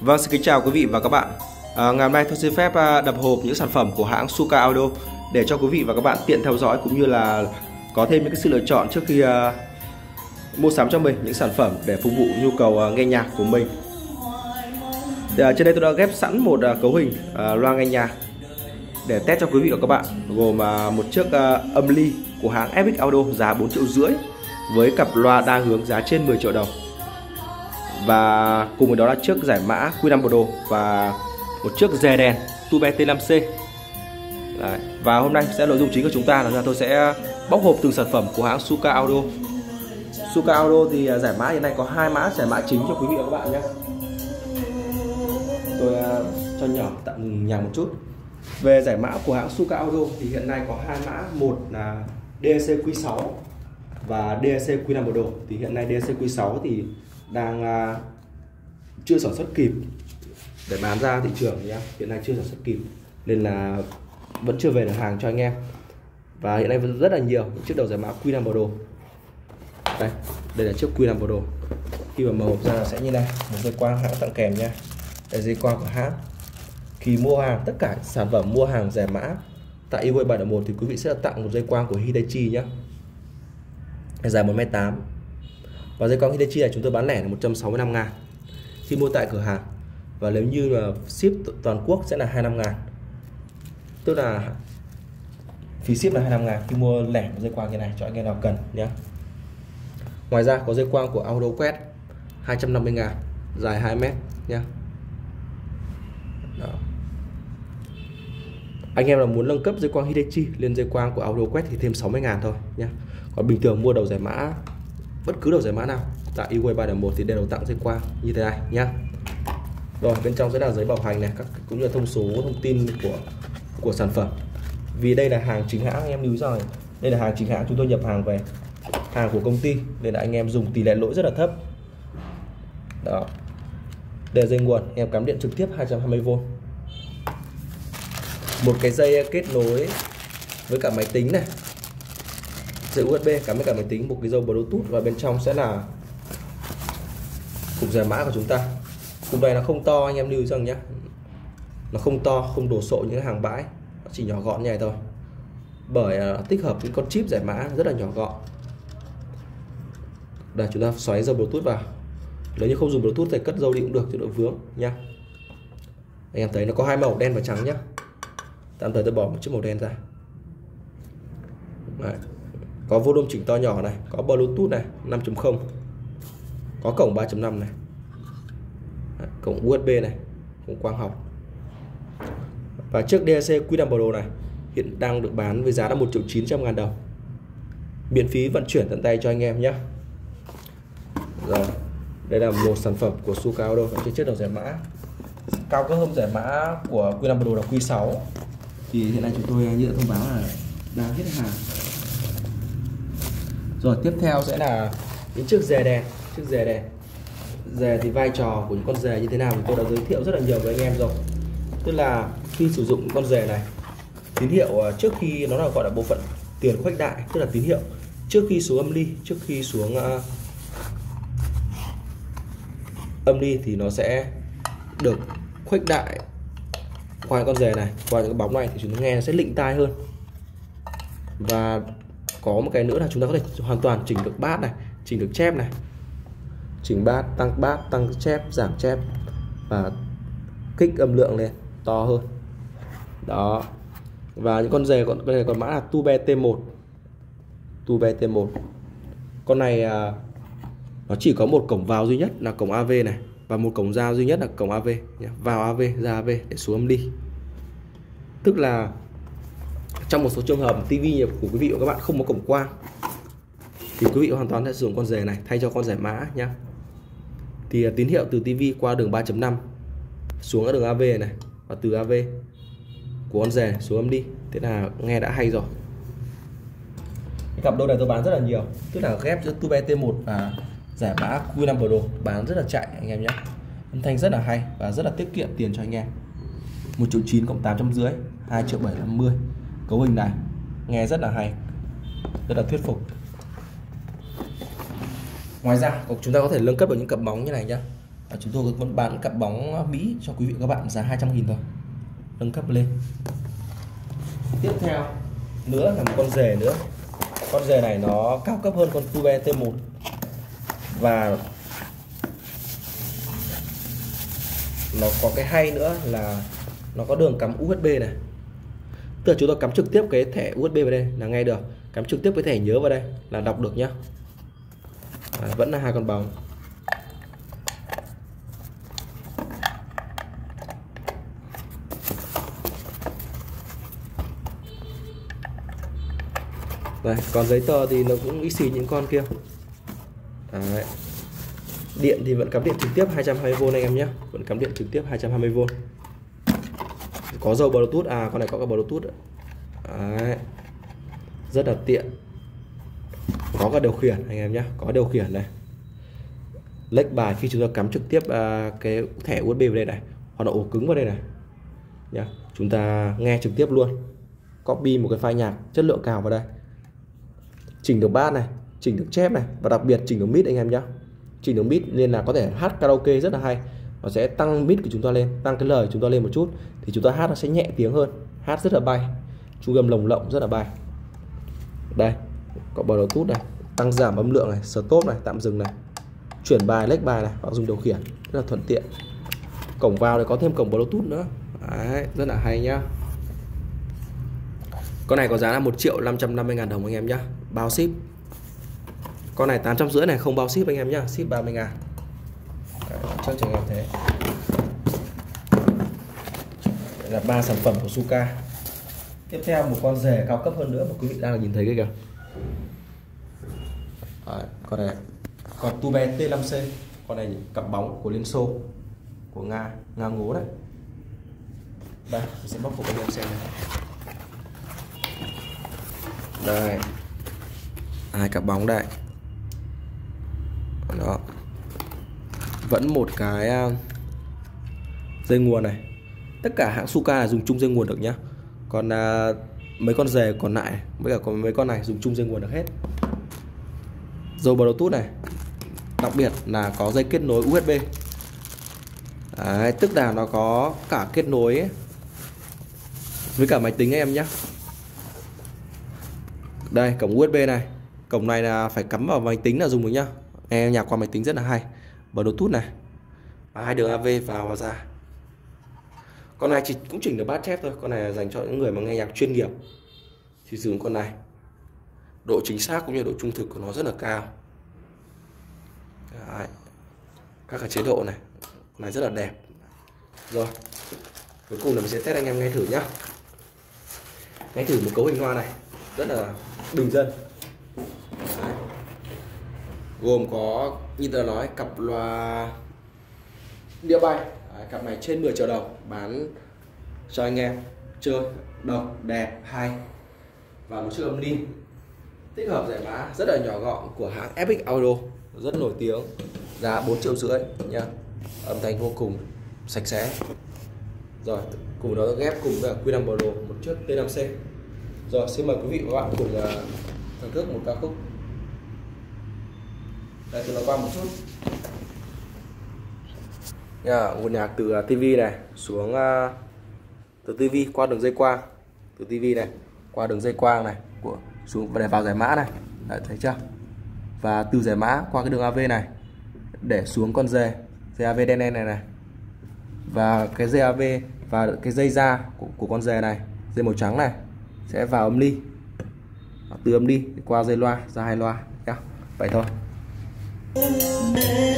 Vâng, xin kính chào quý vị và các bạn. À, ngày hôm nay tôi xin phép à, đập hộp những sản phẩm của hãng Suka Audio để cho quý vị và các bạn tiện theo dõi cũng như là có thêm những cái sự lựa chọn trước khi uh, mua sắm cho mình những sản phẩm để phục vụ nhu cầu uh, nghe nhạc của mình. Thì, uh, trên đây tôi đã ghép sẵn một uh, cấu hình uh, loa nghe nhạc để test cho quý vị và các bạn gồm uh, một chiếc uh, âm ly của hãng Epic Audio giá 4 triệu rưỡi với cặp loa đa hướng giá trên 10 triệu đồng và cùng với đó là chiếc giải mã Q5 Pro và một chiếc dè đèn Tube T5C Đấy. và hôm nay sẽ nội dung chính của chúng ta là tôi sẽ bóc hộp từng sản phẩm của hãng Suka Audio. Suka Audio thì à, giải mã hiện nay có hai mã, giải mã chính cho quý vị và các bạn nhé. Tôi à, cho nhỏ tạm nhàng một chút. Về giải mã của hãng Suka Audio thì hiện nay có hai mã, một là DAC Q6 và DAC Q5 Pro thì hiện nay DAC Q6 thì đang à, chưa sản xuất kịp để bán ra thị trường nhé hiện nay chưa sản xuất kịp, nên là vẫn chưa về được hàng cho anh em. Và hiện nay vẫn rất là nhiều những chiếc đầu giải mã Q5 Pro đây đây là chiếc Q5 Pro khi mà mở hộp ra sẽ như này, một dây quang hãng tặng kèm nha đây dây quang của hãng. Khi mua hàng, tất cả sản phẩm mua hàng giải mã tại Evoy 7.1 thì quý vị sẽ được tặng một dây quang của Hitachi nhé dài 1m8 và dây quang Hitachi này chúng tôi bán lẻ là 165 ngàn khi mua tại cửa hàng. Và nếu như là ship toàn quốc sẽ là 25 ngàn. Tức là phí ship là 25 ngàn khi mua lẻ một dây quang như này cho anh em nào cần nhé. Ngoài ra có dây quang của Auto Quest 250 ngàn, dài 2 mét nhé. Đó. anh em là muốn nâng cấp dây quang Hitachi, lên dây quang của Auto Quest thì thêm 60 ngàn thôi nhé. Còn bình thường mua đầu giải mã bất cứ đầu giải mã nào tại Eway 3.1 thì đều tặng dây qua như thế này nhá. Rồi, bên trong sẽ là giấy bảo hành này, các cũng như là thông số, thông tin của của sản phẩm. Vì đây là hàng chính hãng, anh em lưu ý rồi đây là hàng chính hãng, chúng tôi nhập hàng về hàng của công ty, nên là anh em dùng tỷ lệ lỗi rất là thấp. Đó. Đây là dây nguồn, em cắm điện trực tiếp 220V một cái dây kết nối với cả máy tính này dây USB cắm với cả máy tính một cái dâu Bluetooth và bên trong sẽ là cục giải mã của chúng ta. Cục này nó không to anh em lưu rằng nhé. Nó không to không đồ sộ những hàng bãi. Nó chỉ nhỏ gọn như này thôi. Bởi uh, tích hợp những con chip giải mã rất là nhỏ gọn. Đây chúng ta xoáy dâu bluetooth vào. Nếu như không dùng bluetooth thì cất dâu đi cũng được cho đỡ vướng nha. Anh em thấy nó có hai màu đen và trắng nhá. Tạm thời tôi bỏ một chiếc màu đen ra. Đấy có volume chỉnh to nhỏ này có bluetooth này 5.0 có cổng 3.5 này. Đấy, cổng USB này cổng quang học. Và chiếc DAC Q5 Pro này hiện đang được bán với giá là 1 triệu 900 ngàn đồng. Miễn phí vận chuyển tận tay cho anh em nhé. Rồi đây là một sản phẩm của Suka Auto trên chiếc đầu giải mã. Cao cấp hơn giải mã của Q5 Pro là Q6 thì hiện nay chúng tôi như đã thông báo là đang hết hàng rồi tiếp theo sẽ là những chiếc dè đèn chiếc dè đèn dè thì vai trò của những con dè như thế nào thì tôi đã giới thiệu rất là nhiều với anh em rồi. Tức là khi sử dụng con dè này tín hiệu à, trước khi nó là gọi là bộ phận tiền khuếch đại tức là tín hiệu trước khi xuống âm ly trước khi xuống uh, âm ly thì nó sẽ được khuếch đại qua con dè này qua những cái bóng này thì chúng ta nghe nó sẽ lịnh tai hơn. Và có một cái nữa là chúng ta có thể hoàn toàn chỉnh được bát này chỉnh được chép này. Chỉnh bát tăng bát tăng chép giảm chép và kích âm lượng lên to hơn. Đó. Và những con dề con, con này còn mã là Tube T1 Tube T1 con này à, nó chỉ có một cổng vào duy nhất là cổng AV này và một cổng ra duy nhất là cổng AV vào AV ra AV để xuống âm đi tức là trong một số trường hợp TV của quý vị và các bạn không có cổng quang thì quý vị hoàn toàn sẽ sử dụng con rể này thay cho con rẻ mã nhé thì à, tín hiệu từ TV qua đường 3.5 xuống ở đường AV này và từ AV của con rè xuống âm đi. Thế là nghe đã hay rồi. Cặp đôi này tôi bán rất là nhiều, tức là ghép giữa Tube T1 và giải mã Q5 Pro bán rất là chạy anh em nhé âm thanh rất là hay và rất là tiết kiệm tiền cho anh em. 1 triệu 9 cộng 800 dưới 2 triệu 750 cấu hình này nghe rất là hay rất là thuyết phục. Ngoài ra chúng ta có thể nâng cấp được những cặp bóng như này nhá. À, chúng tôi vẫn bán cặp bóng Mỹ cho quý vị các bạn giá 200 nghìn thôi. Nâng cấp lên. Tiếp theo nữa là một con rể nữa. Con rể này nó cao cấp hơn con Tube T1 và nó có cái hay nữa là nó có đường cắm USB này tức là chúng ta cắm trực tiếp cái thẻ USB vào đây là nghe được. Cắm trực tiếp cái thẻ nhớ vào đây là đọc được nhá. À, vẫn là hai con bóng. Đây còn giấy tờ thì nó cũng ít xì những con kia. Đấy. điện thì vẫn cắm điện trực tiếp 220V anh em nhé vẫn cắm điện trực tiếp 220V có dầu bluetooth? À con này có cả bluetooth Đấy. rất là tiện. Có cả điều khiển anh em nhé có điều khiển này. Lách bài khi chúng ta cắm trực tiếp uh, cái thẻ USB vào đây này hoặc là ổ cứng vào đây này. Nhá. Chúng ta nghe trực tiếp luôn. Copy một cái file nhạc chất lượng cao vào đây. Chỉnh được bass này chỉnh được chép này và đặc biệt chỉnh được mid anh em nhé chỉnh được mid nên là có thể hát karaoke rất là hay nó sẽ tăng mid của chúng ta lên tăng cái lời chúng ta lên một chút thì chúng ta hát nó sẽ nhẹ tiếng hơn. Hát rất là bay. Chu gầm lồng lộng rất là bay. Đây có bluetooth này tăng giảm âm lượng này stop này tạm dừng này. Chuyển bài lách bài này hoặc dùng điều khiển rất là thuận tiện. Cổng vào này có thêm cổng bluetooth nữa. Đấy, rất là hay nhá. Con này có giá là 1 triệu 550 ngàn đồng anh em nhá. Bao ship. Con này 850 này không bao ship anh em nhá. Ship 30 ngàn trong trường hợp thế. Đây là ba sản phẩm của Suka. Tiếp theo một con rể cao cấp hơn nữa mà quý vị đang nhìn thấy cái kìa. Đấy, con này. Còn Tube T5C con này cặp bóng của Liên Xô của Nga Nga ngố đấy. Đây mình sẽ bóc phục anh em xem này. Đây. Hai cặp bóng đây. Đó vẫn một cái à, dây nguồn này. Tất cả hãng Suka là dùng chung dây nguồn được nhá. Còn à, mấy con rề còn lại với cả còn mấy con này dùng chung dây nguồn được hết. Dầu bluetooth này đặc biệt là có dây kết nối USB Đấy, tức là nó có cả kết nối ấy, với cả máy tính em nhé đây cổng USB này. Cổng này là phải cắm vào máy tính là dùng được nhá. Nghe nhạc qua máy tính rất là hay bluetooth này. Và hai đường AV vào và ra. Con này chỉ cũng chỉnh được bát chép thôi. Con này là dành cho những người mà nghe nhạc chuyên nghiệp. Thì dùng con này. Độ chính xác cũng như độ trung thực của nó rất là cao. Đấy. các cái chế độ này. Con này rất là đẹp. Rồi. Cuối cùng là mình sẽ test anh em nghe thử nhá. Nghe thử một cấu hình loa này. Rất là bình dân gồm có như tôi nói cặp loa đĩa bay. Đấy, cặp này trên 10 triệu đồng bán cho anh em chơi độc đẹp hay. Và một chiếc âm ly tích hợp giải mã rất là nhỏ gọn của hãng Epic Audio rất nổi tiếng giá 4 triệu rưỡi nha. Âm thanh vô cùng sạch sẽ. Rồi cùng đó ghép cùng với Q5 Pro một chiếc T5C rồi xin mời quý vị và các bạn cùng à, thưởng thức một ca khúc đây tôi nói qua một chút. Nha nguồn nhạc à, à, từ tivi TV này xuống uh, từ TV qua đường dây quang. Từ TV này qua đường dây quang này của xuống để vào giải mã này. Đấy, thấy chưa? Và từ giải mã qua cái đường AV này để xuống con dây dây AV đen đen này này. Và cái dây AV và cái dây da của, của con dê này dây màu trắng này sẽ vào âm ly. Từ âm ly qua dây loa ra hai loa nhá. Vậy thôi. Amen.